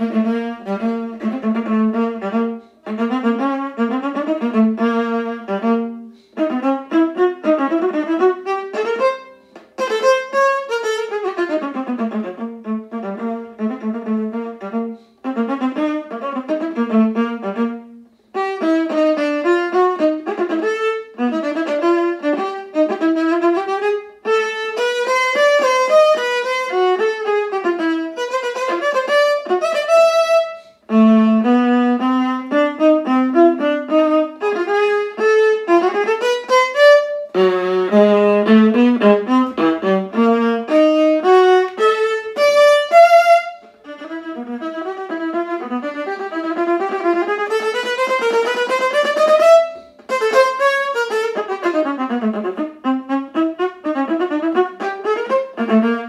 Mm-hmm. Mm-hmm.